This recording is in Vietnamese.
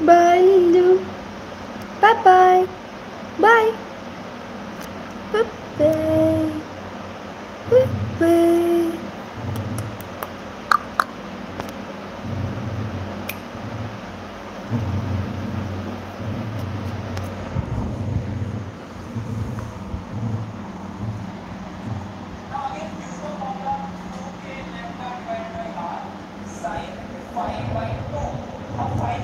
Bye, Lulu. Bye bye. Bye. Bye bye. Bye bye. Lulu.